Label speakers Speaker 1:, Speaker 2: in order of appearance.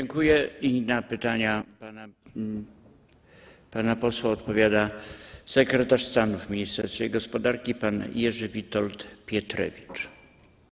Speaker 1: Dziękuję i na pytania pana, mm, pana posła odpowiada sekretarz stanu w Ministerstwie Gospodarki pan Jerzy Witold Pietrewicz.